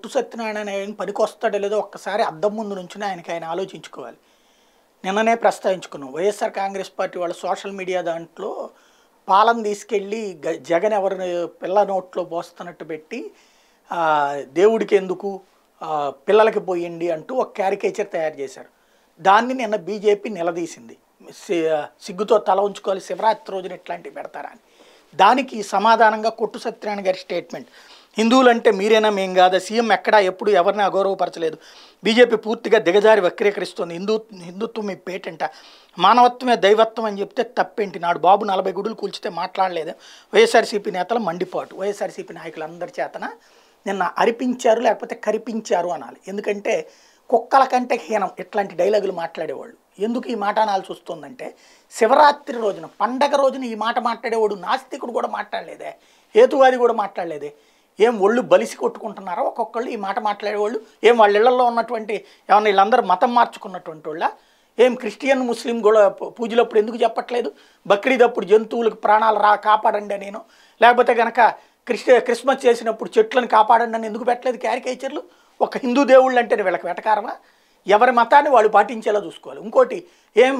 కొట్టు సత్యనారాయణ ఆయన పనికొస్తాడో లేదో ఒక్కసారి అద్దం ముందు నుంచి ఆయనకి ఆయన ఆలోచించుకోవాలి. నిన్ననే ప్రస్తావించుకున్నాం. వైఎస్ఆర్ కాంగ్రెస్ పార్టీ వాళ్ళ సోషల్ మీడియా దాంట్లో పాలన తీసుకెళ్ళి గ- జగన్ ఎవరిని పిల్ల నోట్లో పోస్తున్నట్టు పెట్టి దేవుడికి ఎందుకు పిల్లలకి పోయండి అంటూ ఒక క్యారికేచర్ తయారు చేశారు. దాన్ని నిన్న బీజేపీ నిలదీసింది. సిగ్గుతో తల ఉంచుకోవాలి శివరాత్రి రోజున ఇట్లాంటివి పెడతారా అని. దానికి సమాధానంగా కొట్టు సత్యనారాయణ గారి స్టేట్మెంట్. హిందువులంటే మీరేనా మేం కాదా? సీఎం ఎక్కడా ఎప్పుడు ఎవరిని అగౌరవపరచలేదు. బీజేపీ పూర్తిగా దిగజారి వక్రీకరిస్తుంది. హిందూ హిందుత్వం మీ పేటంట? మానవత్వమే దైవత్వం అని చెప్తే తప్పేంటి? నాడు బాబు నలభై గుడులు కూల్చితే మాట్లాడలేదు. వైఎస్ఆర్సీపీ నేతలు మండిపాటు వైఎస్ఆర్సీపీ నాయకులందరి చేతన? నిన్న అరిపించారు లేకపోతే కరిపించారు అనాలి. ఎందుకంటే కుక్కల కంటే హీనం ఇట్లాంటి డైలాగులు మాట్లాడేవాళ్ళు. ఎందుకు ఈ మాట అనాల్సి వస్తుందంటే శివరాత్రి రోజున పండగ రోజున ఈ మాట మాట్లాడేవాడు నాస్తికుడు కూడా మాట్లాడలేదే హేతువాది కూడా మాట్లాడలేదే. ఏం ఒళ్ళు బలిసి కొట్టుకుంటున్నారో? ఒక్కొక్కళ్ళు ఈ మాట మాట్లాడేవాళ్ళు. ఏం వాళ్ళ ఇళ్ళలో ఉన్నటువంటి ఏమన్నా వీళ్ళందరూ మతం మార్చుకున్నటువంటి వాళ్ళ? ఏం క్రిస్టియన్ ముస్లిం కూడా పూజలప్పుడు ఎందుకు చెప్పట్లేదు? బక్రీద్ అప్పుడు జంతువులకు ప్రాణాలు రా కాపాడండి నేను. లేకపోతే కనుక క్రిస్టి క్రిస్మస్ చేసినప్పుడు చెట్లను కాపాడండి అని ఎందుకు పెట్టలేదు క్యారికేచర్లు? ఒక హిందూ దేవుళ్ళు అంటే వీళ్ళకి వెటకారమా ఎవరి మతాన్ని వాళ్ళు పాటించేలా చూసుకోవాలి. ఇంకోటి ఏం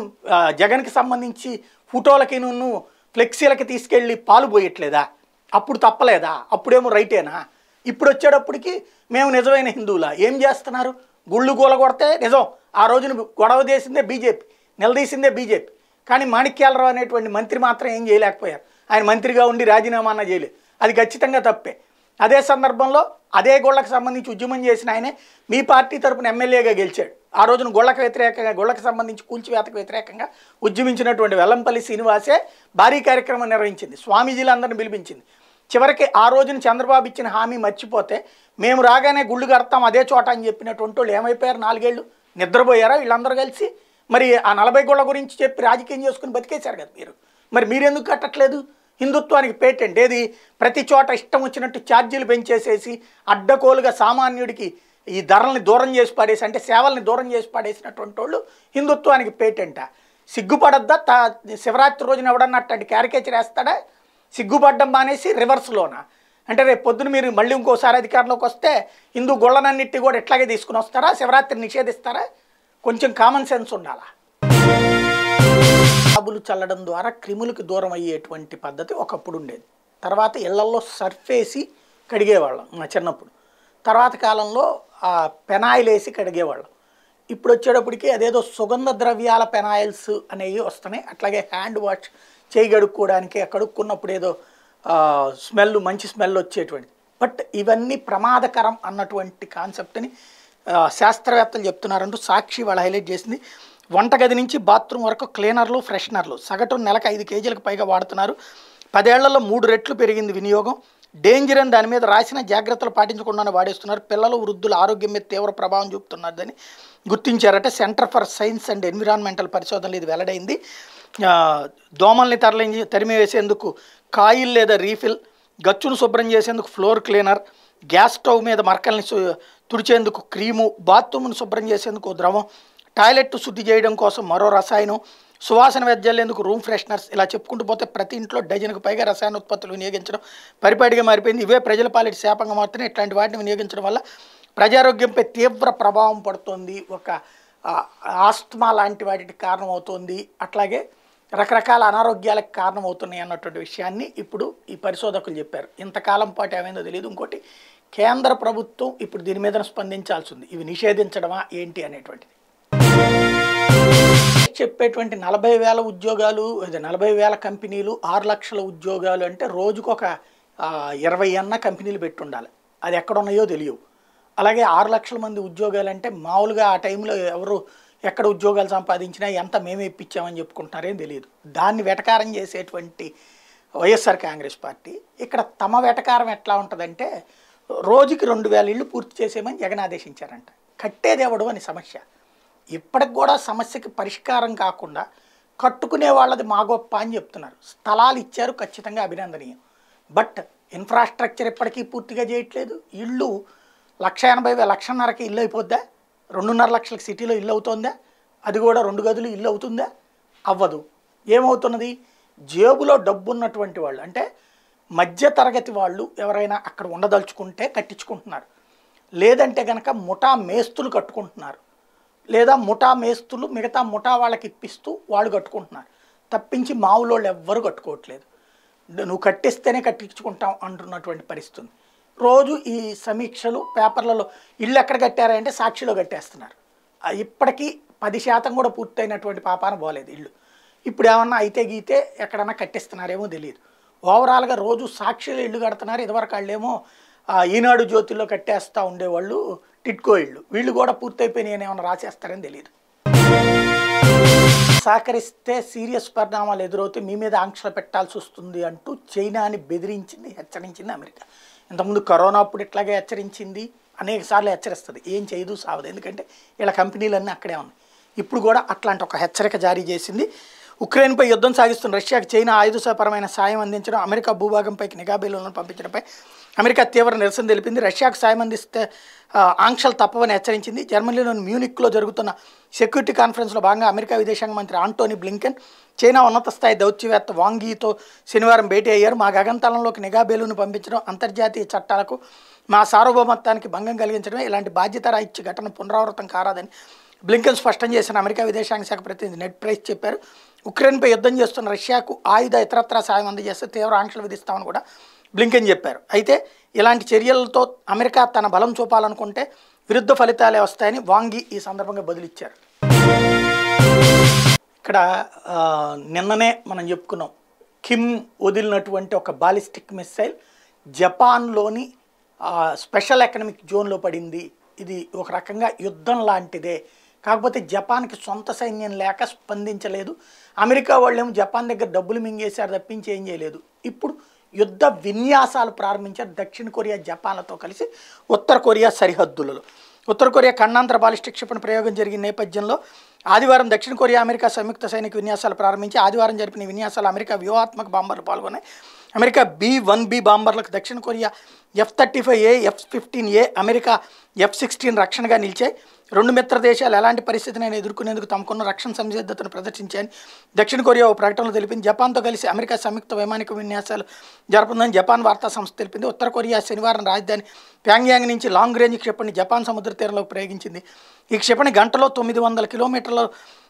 జగన్కి సంబంధించి ఫోటోలకి నువ్వు ఫ్లెక్సీలకి తీసుకెళ్ళి పాలు పోయట్లేదా? అప్పుడు తప్పలేదా? అప్పుడేమో రైటేనా? ఇప్పుడు వచ్చేటప్పటికి మేము నిజమైన హిందువులా. ఏం చేస్తున్నారు? గుళ్ళు కొడితే నిజం. ఆ రోజున గొడవ చేసిందే బీజేపీ నిలదీసిందే బీజేపీ. కానీ మాణిక్యాలరావు అనేటువంటి మంత్రి మాత్రం ఏం చేయలేకపోయారు. ఆయన మంత్రిగా ఉండి రాజీనామా అన్న చేయలేదు. అది ఖచ్చితంగా తప్పే. అదే సందర్భంలో అదే గోళ్ళకు సంబంధించి ఉద్యమం చేసిన ఆయనే మీ పార్టీ తరపున ఎమ్మెల్యేగా గెలిచాడు. ఆ రోజున గొళ్ళకు వ్యతిరేకంగా గొళ్ళకు సంబంధించి కూల్చివేతకు వ్యతిరేకంగా ఉద్యమించినటువంటి వెల్లంపల్లి శ్రీనివాసే భారీ కార్యక్రమం నిర్వహించింది. స్వామీజీలందరిని పిలిపించింది. చివరికి ఆ రోజున చంద్రబాబు ఇచ్చిన హామీ మర్చిపోతే మేము రాగానే గుళ్ళు కడతాం అదే చోట అని చెప్పినటువంటి వాళ్ళు ఏమైపోయారు? నాలుగేళ్ళు నిద్రపోయారా? వీళ్ళందరూ కలిసి మరి ఆ నలభై గోళ్ళ గురించి చెప్పి రాజకీయం చేసుకుని బతికేశారు కదా మీరు. మరి మీరెందుకు కట్టట్లేదు? హిందుత్వానికి పేటెంట్ ఏది? ప్రతి చోట ఇష్టం వచ్చినట్టు ఛార్జీలు పెంచేసేసి అడ్డకోలుగా సామాన్యుడికి ఈ ధరల్ని దూరం చేసి పడేసి అంటే సేవల్ని దూరం చేసి పడేసినటువంటి వాళ్ళు హిందుత్వానికి పేటెంటా. సిగ్గుపడద్దా? తా శివరాత్రి రోజున ఎవడన్నా అట్లాంటి క్యారికేచర్ వేస్తాడా? సిగ్గుపడ్డం మానేసి రివర్స్లోనా అంటే రేపు పొద్దున మీరు మళ్ళీ ఇంకోసారి అధికారంలోకి వస్తే హిందూ గొళ్ళనన్నిటి కూడా ఎట్లాగే తీసుకుని వస్తారా? శివరాత్రి నిషేధిస్తారా? కొంచెం కామన్ సెన్స్ ఉండాలా? బాబులు చల్లడం ద్వారా క్రిములకు దూరం అయ్యేటువంటి పద్ధతి ఒకప్పుడు ఉండేది. తర్వాత ఇళ్ళల్లో సర్ఫేసి కడిగేవాళ్ళం మా చిన్నప్పుడు. తర్వాత కాలంలో పెనాయిల్ వేసి కడిగేవాళ్ళం. ఇప్పుడు వచ్చేటప్పటికి అదేదో సుగంధ ద్రవ్యాల పెనాయిల్స్ అనేవి వస్తున్నాయి. అట్లాగే హ్యాండ్ వాష్ చేయి కడుక్కోవడానికి కడుక్కున్నప్పుడు ఏదో స్మెల్ మంచి స్మెల్ వచ్చేటువంటి బట్ ఇవన్నీ ప్రమాదకరం అన్నటువంటి కాన్సెప్ట్ని శాస్త్రవేత్తలు చెప్తున్నారంటూ సాక్షి వాళ్ళు హైలైట్ చేసింది. వంటగది నుంచి బాత్రూమ్ వరకు క్లీనర్లు ఫ్రెషనర్లు. సగటు నెలకు ఐదు కేజీలకు పైగా వాడుతున్నారు. పదేళ్ళలో మూడు రెట్లు పెరిగింది వినియోగం. డేంజర్ అని దాని మీద రాసిన జాగ్రత్తలు పాటించకుండానే వాడేస్తున్నారు. పిల్లలు వృద్ధుల ఆరోగ్యం మీద తీవ్ర ప్రభావం చూపుతున్నారని గుర్తించారట. Centre for science and environmental పరిశోధనలు ఇది వెల్లడైంది. దోమల్ని తరలించి తరిమి వేసేందుకు కాయిల్ లేదా రీఫిల్ గచ్చును శుభ్రం చేసేందుకు ఫ్లోర్ క్లీనర్ గ్యాస్ స్టవ్ మీద మరకల్ని తుడిచేందుకు క్రీము బాత్రూమ్ను శుభ్రం చేసేందుకు ద్రవం టాయిలెట్ శుద్ధి చేయడం కోసం మరో రసాయనం సువాసన వెజ్జల్లేందుకు రూమ్ ఫ్రెషనర్స్ ఇలా చెప్పుకుంటూ పోతే ప్రతి ఇంట్లో డజన్కు పైగా రసాయన ఉత్పత్తులు వినియోగించడం పరిపాటిగా మారిపోయింది. ఇవే ప్రజల పాలిటి శాపంగా మారుతున్నాయి. ఇట్లాంటి వాటిని వినియోగించడం వల్ల ప్రజారోగ్యంపై తీవ్ర ప్రభావం పడుతుంది. ఒక ఆస్తమా లాంటి వాటికి కారణమవుతుంది. అట్లాగే రకరకాల అనారోగ్యాలకు కారణమవుతున్నాయి అన్నటువంటి విషయాన్ని ఇప్పుడు ఈ పరిశోధకులు చెప్పారు. ఇంతకాలం పాటు ఏమైందో తెలియదు. ఇంకోటి కేంద్ర ప్రభుత్వం ఇప్పుడు దీని మీద స్పందించాల్సి ఉంది ఇవి నిషేధించడమా? ఏంటి అనేటువంటిది. చెప్పేటువంటి నలభై వేల ఉద్యోగాలు నలభై వేల కంపెనీలు ఆరు లక్షల ఉద్యోగాలు అంటే రోజుకొక ఒక ఇరవై అన్న కంపెనీలు పెట్టుండాలి. అది ఎక్కడ ఉన్నాయో తెలియవు. అలాగే ఆరు లక్షల మంది ఉద్యోగాలు అంటే మామూలుగా ఆ టైంలో ఎవరు ఎక్కడ ఉద్యోగాలు సంపాదించినా ఎంత మేమే ఇప్పించామని చెప్పుకుంటున్నారేం తెలియదు. దాన్ని వెటకారం చేసేటువంటి వైఎస్ఆర్ కాంగ్రెస్ పార్టీ ఇక్కడ తమ వెటకారం ఎట్లా ఉంటుందంటే రోజుకి రెండు వేల ఇళ్ళు పూర్తి చేసేయమని జగన్ ఆదేశించారంట. కట్టేది ఎవడు అని సమస్య. ఇప్పటికి కూడా సమస్యకి పరిష్కారం కాకుండా కట్టుకునే వాళ్ళది మా గొప్ప అని చెప్తున్నారు. స్థలాలు ఇచ్చారు ఖచ్చితంగా అభినందనీయం. బట్ ఇన్ఫ్రాస్ట్రక్చర్ ఇప్పటికీ పూర్తిగా చేయట్లేదు. ఇళ్ళు లక్ష ఎనభై వేల లక్షన్నరకి ఇల్లు అయిపోద్దా? రెండున్నర లక్షలకి సిటీలో ఇల్లు అవుతుందా? అది కూడా రెండు గదులు ఇల్లు అవుతుందా? అవ్వదు. ఏమవుతున్నది? జేబులో డబ్బు ఉన్నటువంటి వాళ్ళు అంటే మధ్య తరగతి వాళ్ళు ఎవరైనా అక్కడ ఉండదలుచుకుంటే కట్టించుకుంటున్నారు. లేదంటే కనుక ముఠా మేస్తులు కట్టుకుంటున్నారు. లేదా ముఠా మేస్తులు మిగతా ముఠా వాళ్ళకి ఇప్పిస్తూ వాళ్ళు కట్టుకుంటున్నారు. తప్పించి మావులోళ్ళు ఎవ్వరు కట్టుకోవట్లేదు. నువ్వు కట్టిస్తేనే కట్టించుకుంటాం అంటున్నటువంటి పరిస్థితి రోజు ఈ సమీక్షలు పేపర్లలో ఇల్లు ఎక్కడ కట్టారంటే సాక్షిలో కట్టేస్తున్నారు. ఇప్పటికీ పది శాతం కూడా పూర్తయినటువంటి పాపాన పోలేదు ఇల్లు. ఇప్పుడు ఏమన్నా అయితే గీతే ఎక్కడన్నా కట్టిస్తున్నారేమో తెలియదు ఓవరాల్గా రోజు సాక్షిలో ఇల్లు కడుతున్నారు ఇదివరకు వాళ్ళేమో ఈనాడు జ్యోతిలో కట్టేస్తూ ఉండేవాళ్ళు టిట్కో ఇళ్ళు. వీళ్ళు కూడా పూర్తయిపోయినాయని ఏమైనా రాసేస్తారని తెలియదు సహకరిస్తే సీరియస్ పరిణామాలు ఎదురవుతే మీ మీద ఆంక్షలు పెట్టాల్సి వస్తుంది అంటూ చైనాని బెదిరించింది హెచ్చరించింది అమెరికా. ఇంతకుముందు కరోనా అప్పుడు ఇట్లాగే హెచ్చరించింది. అనేక సార్లు హెచ్చరిస్తుంది. ఏం చేయదు సావదు. ఎందుకంటే వీళ్ళ కంపెనీలన్నీ అక్కడే ఉన్నాయి. ఇప్పుడు కూడా అట్లాంటి ఒక హెచ్చరిక జారీ చేసింది. ఉక్రెయిన్పై యుద్ధం సాగిస్తున్న రష్యాకి చైనా ఆయుధపరమైన సాయం అందించడం అమెరికా భూభాగంపైకి నిఘా పంపించడంపై అమెరికా తీవ్ర నిరసన తెలిపింది. రష్యాకు సాయం అందిస్తే ఆంక్షలు తప్పవని హెచ్చరించింది. జర్మనీలోని మ్యూనిక్లో జరుగుతున్న సెక్యూరిటీ కాన్ఫరెన్స్లో భాగంగా అమెరికా విదేశాంగ మంత్రి ఆంటోనీ బ్లింకెన్ చైనా ఉన్నత స్థాయి దౌత్యవేత్త వాంగీతో శనివారం భేటీ అయ్యారు. మా గగంతలంలోకి నిఘా బేలును పంపించడం అంతర్జాతీయ చట్టాలకు మా సార్వభౌమత్వానికి భంగం కలిగించడమే ఇలాంటి బాధ్యత రాయిచ్చే ఘటన పునరావృతం కారాదని బ్లింకెన్ స్పష్టం చేసిన అమెరికా విదేశాంగ శాఖ ప్రతినిధి నెట్ ప్రైస్ చెప్పారు. ఉక్రెయిన్పై యుద్ధం చేస్తున్న రష్యాకు ఆయుధ ఇతరత్రా సాయం అందజేస్తే తీవ్ర ఆంక్షలు విధిస్తామని కూడా బ్లింకెన్ చెప్పారు. అయితే ఇలాంటి చర్యలతో అమెరికా తన బలం చూపాలనుకుంటే విరుద్ధ ఫలితాలే వస్తాయని వాంగి ఈ సందర్భంగా బదులిచ్చారు. ఇక్కడ నిన్ననే మనం చెప్పుకున్నాం. కిమ్ వదిలినటువంటి ఒక బాలిస్టిక్ మిస్సైల్ జపాన్లోని స్పెషల్ ఎకనమిక్ జోన్లో పడింది. ఇది ఒక రకంగా యుద్ధం లాంటిదే. కాకపోతే జపాన్కి సొంత సైన్యం లేక స్పందించలేదు. అమెరికా వాళ్ళేమో జపాన్ దగ్గర డబ్బులు మింగేశారు తప్పించి ఏం చేయలేదు. ఇప్పుడు యుద్ధ విన్యాసాలు ప్రారంభించారు దక్షిణ కొరియా జపాన్లతో కలిసి ఉత్తర కొరియా సరిహద్దులలో. ఉత్తర కొరియా ఖండాంతర బాలిస్టిక్ క్షిపణి ప్రయోగం జరిగిన నేపథ్యంలో ఆదివారం దక్షిణ కొరియా అమెరికా సంయుక్త సైనిక విన్యాసాలు ప్రారంభించి ఆదివారం జరిపిన విన్యాసాలు అమెరికా వ్యూహాత్మక బాంబర్లు పాల్గొన్నాయి. అమెరికా బి వన్ బి బాంబర్లకు దక్షిణ Korea F thirty five A F fifteen A America F sixteen రక్షణగా నిలిచాయి. రెండు మిత్ర దేశాలు ఎలాంటి పరిస్థితిని ఎదుర్కొనేందుకు తమకున్న రక్షణ సంసిద్ధతను ప్రదర్శించాయని దక్షిణ కొరియా ఓ ప్రకటనలో తెలిపింది. జపాన్తో కలిసి అమెరికా సంయుక్త వైమానిక విన్యాసాలు జరుపుతుందని జపాన్ వార్తా సంస్థ తెలిపింది. ఉత్తర కొరియా శనివారం రాజధాని ప్యాంగ్యాంగ్ నుంచి లాంగ్ రేంజ్ క్షిపణి జపాన్ సముద్ర తీరంలోకి ప్రయోగించింది ఈ క్షిపణి గంటలో తొమ్మిది వందల కిలోమీటర్ల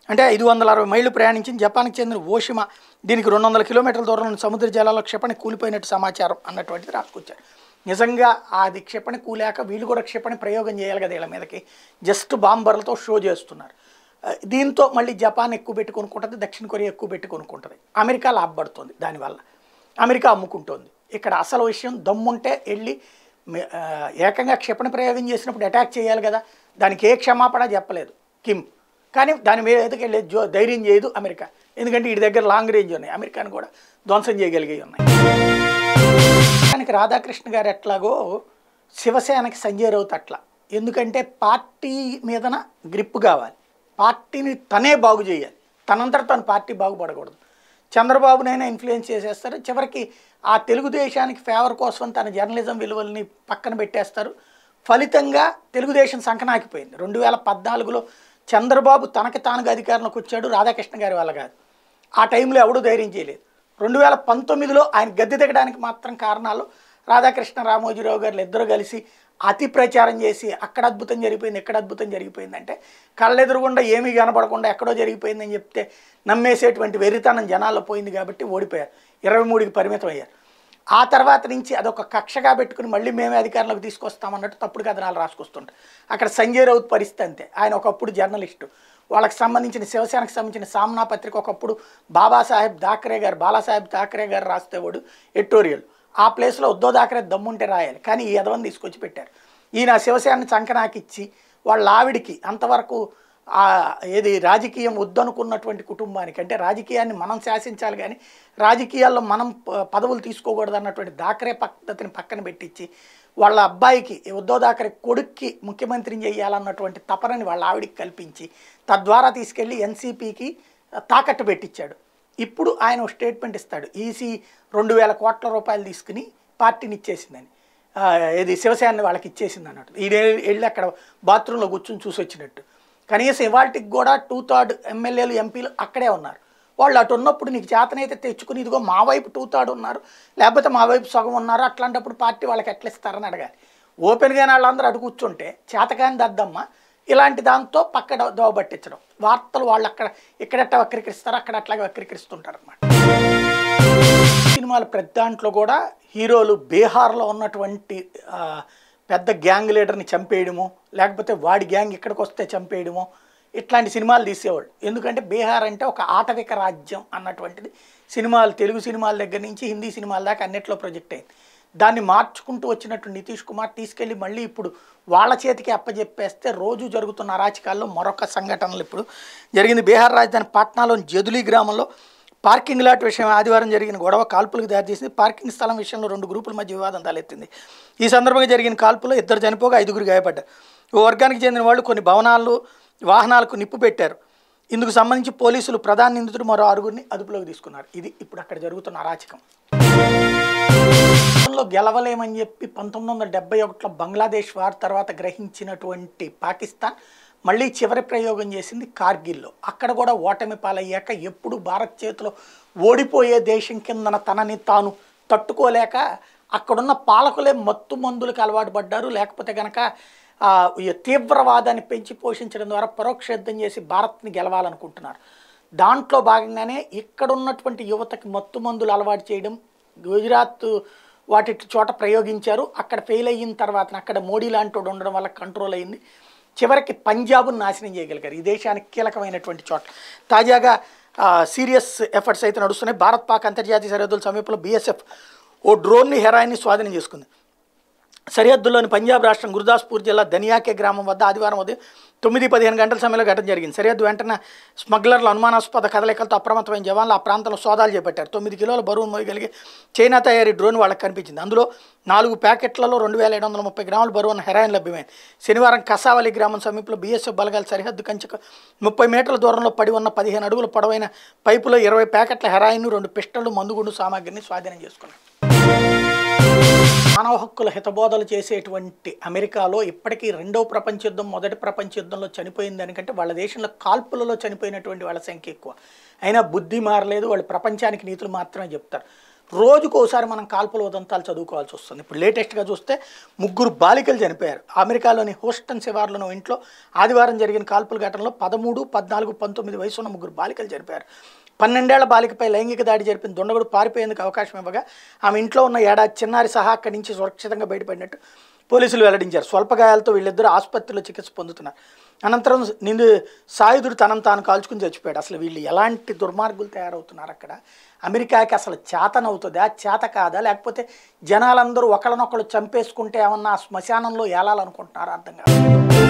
అంటే ఐదు వందల అరవై మైళ్ళు ప్రయాణించింది. జపాన్కి చెందిన ఓషిమా దీనికి రెండు వందల కిలోమీటర్ల దూరంలో సముద్ర జలాల్లో క్షిపణి కూలిపోయినట్టు సమాచారం అన్నటువంటిది రాసుకొచ్చారు. నిజంగా అది క్షిపణి కూలాక వీళ్ళు కూడా క్షిపణి ప్రయోగం చేయాలి కదా వీళ్ళ మీదకి. జస్ట్ బాంబర్లతో షో చేస్తున్నారు. దీంతో మళ్ళీ జపాన్ ఎక్కువ పెట్టుకొనుకుంటుంది దక్షిణ కొరియా ఎక్కువ పెట్టుకొనుకుంటుంది. అమెరికా లాభపడుతుంది దానివల్ల. అమెరికా అమ్ముకుంటోంది. ఇక్కడ అసలు విషయం దమ్ముంటే వెళ్ళి ఏకంగా క్షిపణి ప్రయోగం చేసినప్పుడు అటాక్ చేయాలి కదా. దానికి ఏ క్షమాపణ చెప్పలేదు కిమ్. కానీ దాని మీదకి వెళ్ళే జో ధైర్యం చేయదు అమెరికా. ఎందుకంటే వీడి దగ్గర లాంగ్ రేంజ్ ఉన్నాయి. అమెరికాను కూడా ధ్వంసం చేయగలిగేవి ఉన్నాయి. మనకి రాధాకృష్ణ గారు ఎట్లాగో శివసేనకి సంజయ్ రౌత్ అట్లా ఎందుకంటే పార్టీ మీదన గ్రిప్ కావాలి. పార్టీని తనే బాగు చేయాలి. తనంతట తన పార్టీ బాగుపడకూడదు. చంద్రబాబునైనా ఇన్ఫ్లుయెన్స్ చేసేస్తారు. చివరికి ఆ తెలుగుదేశానికి ఫేవర్ కోసం తన జర్నలిజం విలువల్ని పక్కన పెట్టేస్తారు. ఫలితంగా తెలుగుదేశం సంకనాకిపోయింది. రెండు వేల పద్నాలుగులో చంద్రబాబు తనకి తానుగా అధికారంలోకి వచ్చాడు. రాధాకృష్ణ గారి వల్ల కాదు. ఆ టైంలో ఎవడూ ధైర్యం చేయలేదు. రెండు వేల పంతొమ్మిదిలో ఆయన గద్దె దిగడానికి మాత్రం కారణాలు రాధాకృష్ణ రామోజీరావు గారు ఇద్దరు కలిసి అతి ప్రచారం చేసి అక్కడ అద్భుతం జరిగిపోయింది ఎక్కడ అద్భుతం జరిగిపోయింది అంటే కళ్ళెదురుగుండా ఏమీ కనపడకుండా ఎక్కడో జరిగిపోయిందని చెప్తే నమ్మేసేటువంటి వెరితనం జనాల్లో పోయింది కాబట్టి ఓడిపోయారు. ఇరవై మూడుకి పరిమితం అయ్యారు ఆ తర్వాత నుంచి అదొక కక్షగా పెట్టుకుని మళ్ళీ మేమే అధికారంలోకి తీసుకొస్తామన్నట్టు తప్పుడు కథనాలు రాసుకొస్తుంటారు. అక్కడ సంజయ్ రౌత్ పరిస్థితి అంతే. ఆయన ఒకప్పుడు జర్నలిస్టు. వాళ్ళకి సంబంధించిన శివసేనకు సంబంధించిన సామ్నా పత్రిక ఒకప్పుడు బాబాసాహెబ్ థాకరే గారు బాలాసాహెబ్ థాకరే గారు రాస్తేవాడు ఎడిటోరియల్. ఆ ప్లేస్లో ఉద్దో దాకరే దమ్ముంటే రాయాలి. కానీ ఈ యదవని తీసుకొచ్చి పెట్టారు. ఈయన శివసేన చంకనాకిచ్చి వాళ్ళ ఆవిడికి అంతవరకు ఏది రాజకీయం వద్దనుకున్నటువంటి కుటుంబానికి అంటే రాజకీయాన్ని మనం శాసించాలి కానీ రాజకీయాల్లో మనం ప- పదవులు తీసుకోకూడదు అన్నటువంటి దాకరే పద్ధతిని పక్కన పెట్టించి వాళ్ళ అబ్బాయికి ఉద్దవ్ దాకరే కొడుక్కి ముఖ్యమంత్రిని చేయాలన్నటువంటి తపనని వాళ్ళ ఆవిడికి కల్పించి తద్వారా తీసుకెళ్ళి ఎన్సీపీకి తాకట్టు పెట్టించాడు ఇప్పుడు ఆయన ఒక స్టేట్మెంట్ ఇస్తాడు. ఈసీ రెండు వేల కోట్ల రూపాయలు తీసుకుని పార్టీని ఇచ్చేసిందని. ఇది ఏది శివసేన వాళ్ళకి ఇచ్చేసింది అన్నట్టు. ఈయన వెళ్ళి అక్కడ బాత్రూంలో కూర్చొని చూసి వచ్చినట్టు. కనీసం ఇవాళకి కూడా టూ థర్డ్ ఎమ్మెల్యేలు ఎంపీలు అక్కడే ఉన్నారు. వాళ్ళు అటు ఉన్నప్పుడు నీకు చేతనైతే తెచ్చుకుని ఇదిగో మా వైపు టూ థర్డ్ ఉన్నారు లేకపోతే మా వైపు సగం ఉన్నారు అట్లాంటప్పుడు పార్టీ వాళ్ళకి ఎట్లా ఇస్తారని అడగాలి. ఓపెన్గా వాళ్ళందరూ అటు కూర్చుంటే చేతకాని దద్దమ్మ ఇలాంటి దాంతో పక్క దోవ పట్టించడం. వార్తలు వాళ్ళు అక్కడ ఇక్కడట్ట వక్రీకరిస్తారు అక్కడ అట్లాగే వక్రీకరిస్తుంటారు అనమాట సినిమాలు ప్రతి దాంట్లో కూడా హీరోలు బీహార్లో ఉన్నటువంటి పెద్ద గ్యాంగ్ లీడర్ని చంపేయడము లేకపోతే వాడి గ్యాంగ్ ఇక్కడికి వస్తే చంపేయడము ఇట్లాంటి సినిమాలు తీసేవాళ్ళు. ఎందుకంటే బీహార్ అంటే ఒక ఆటవిక రాజ్యం అన్నటువంటిది. సినిమాలు తెలుగు సినిమాల దగ్గర నుంచి హిందీ సినిమాల దాకా అన్నిట్లో ప్రొజెక్ట్ అయింది. దాన్ని మార్చుకుంటూ వచ్చినట్టు నితీష్ కుమార్ తీసుకెళ్ళి మళ్ళీ ఇప్పుడు వాళ్ళ చేతికి అప్పజెప్పేస్తే రోజు జరుగుతున్న అరాచకాల్లో మరొక సంఘటనలు ఇప్పుడు జరిగింది. బీహార్ రాజధాని పాట్నాలోని జదులీ గ్రామంలో పార్కింగ్ లాట్ విషయం ఆదివారం జరిగిన గొడవ కాల్పులకు దారితీసింది పార్కింగ్ స్థలం విషయంలో రెండు గ్రూపుల మధ్య వివాదం తలెత్తింది. ఈ సందర్భంగా జరిగిన కాల్పులో ఇద్దరు చనిపోగా ఐదుగురు గాయపడ్డారు. ఓ వర్గానికి చెందిన వాళ్ళు కొన్ని భవనాలు వాహనాలకు నిప్పు పెట్టారు. ఇందుకు సంబంధించి పోలీసులు ప్రధాన నిందితుడు మరో ఆరుగురిని అదుపులోకి తీసుకున్నారు. ఇది ఇప్పుడు అక్కడ జరుగుతున్న అరాచకం. లో గెలవలేమని చెప్పి పంతొమ్మిది వందల డెబ్బై ఒకటిలో బంగ్లాదేశ్ వార్ తర్వాత గ్రహించినటువంటి పాకిస్తాన్ మళ్ళీ చివరి ప్రయోగం చేసింది కార్గిల్లో. అక్కడ కూడా ఓటమి పాలయ్యాక ఎప్పుడు భారత్ చేతిలో ఓడిపోయే దేశం కిందన తనని తాను తట్టుకోలేక అక్కడున్న పాలకులే మత్తు మందులకు అలవాటు పడ్డారు. లేకపోతే కనుక ఈ తీవ్రవాదాన్ని పెంచి పోషించడం ద్వారా పరోక్ష యుద్ధం చేసి భారత్ని గెలవాలనుకుంటున్నారు. దాంట్లో భాగంగానే ఇక్కడ ఉన్నటువంటి యువతకి మత్తు మందులు అలవాటు చేయడం గుజరాత్ వాటి చోట ప్రయోగించారు. అక్కడ ఫెయిల్ అయిన తర్వాత అక్కడ మోడీ లాంటివాడు ఉండడం వల్ల కంట్రోల్ అయింది. చివరికి పంజాబ్ను నాశనం చేయగలిగారు. ఈ దేశానికి కీలకమైనటువంటి చోట. తాజాగా సీరియస్ ఎఫర్ట్స్ అయితే నడుస్తున్నాయి. భారత్ పాక్ అంతర్జాతీయ సరిహద్దుల సమీపంలో బీఎస్ఎఫ్ ఓ డ్రోన్ని హెరాయిన్ని స్వాధీనం చేసుకుంది. సరిహద్దులోని పంజాబ్ రాష్ట్రం గురుదాస్పూర్ జిల్లా దనియాకే గ్రామం వద్ద ఆదివారం ఉదయం తొమ్మిది పదిహేను గంటల సమయంలో ఘటన జరిగింది. సరిహద్దు వెంటనే స్మగ్లర్లు అనుమానాస్పద కదలికలతో అప్రమత్తమైన జవాన్లు ఆ ప్రాంతంలో సోదాలు చేపట్టారు. తొమ్మిది కిలోల బరువు మోయగలిగే చైనా తయారీ డ్రోన్ వాళ్ళకి కనిపించింది. అందులో నాలుగు ప్యాకెట్లలో రెండు వేల ఏడు వందల ముప్పై గ్రాముల బరువు ఉన్న హెరాయిన్ లభ్యమైంది. శనివారం కసావలి గ్రామం సమీపంలో బీఎస్ఎఫ్ బలగాల సరిహద్దు కంచెకు ముప్పై మీటర్ల దూరంలో పడి ఉన్న పదిహేను అడుగుల పొడవైన పైపులో ఇరవై ప్యాకెట్ల హెరాయిన్ రెండు పిస్టళ్ళు మందుగుండు సామాగ్రిని స్వాధీనం చేసుకున్నారు. మానవ హక్కుల హితబోధలు చేసేటువంటి అమెరికాలో ఇప్పటికీ రెండవ ప్రపంచ యుద్ధం మొదటి ప్రపంచ యుద్ధంలో చనిపోయిన దానికంటే వాళ్ళ దేశంలో కాల్పులలో చనిపోయినటువంటి వాళ్ళ సంఖ్య ఎక్కువ. అయినా బుద్ధి మారలేదు వాళ్ళు ప్రపంచానికి నీతులు మాత్రమే చెప్తారు. రోజుకు ఒకసారి మనం కాల్పుల ఉదంతాలు చదువుకోవాల్సి వస్తుంది. ఇప్పుడు లేటెస్ట్గా చూస్తే ముగ్గురు బాలికలు చనిపోయారు. అమెరికాలోని హోస్టన్ శివార్లను ఇంట్లో ఆదివారం జరిగిన కాల్పుల ఘటనలో పదమూడు పద్నాలుగు పంతొమ్మిది వయసు ఉన్న ముగ్గురు బాలికలు చనిపోయారు. పన్నెండేళ్ళ బాలికపై లైంగిక దాడి జరిపిన దుండగుడు పారిపోయేందుకు అవకాశం ఇవ్వగా ఆమె ఇంట్లో ఉన్న ఏడాది చిన్నారి సహా అక్కడి నుంచి సురక్షితంగా బయటపడినట్టు పోలీసులు వెల్లడించారు. స్వల్ప గాయాలతో వీళ్ళిద్దరూ ఆసుపత్రిలో చికిత్స పొందుతున్నారు. అనంతరం నిండు సాయుధుడు తనను తాను కాల్చుకుని చచ్చిపోయాడు. అసలు వీళ్ళు ఎలాంటి దుర్మార్గులు తయారవుతున్నారు అక్కడ? అమెరికాకి అసలు చేతనవుతుందా చేత కాదా? లేకపోతే జనాలందరూ ఒకళ్ళనొకళ్ళు చంపేసుకుంటే ఏమన్నా ఆ శ్మశానంలో ఏలాలనుకుంటున్నారు? అర్థం కాదు